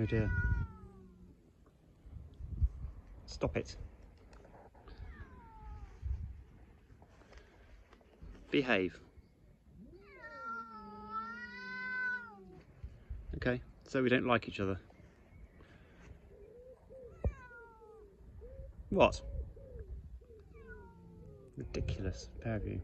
Oh dear. Stop it. Behave. Okay, so we don't like each other. What? Ridiculous pair of you.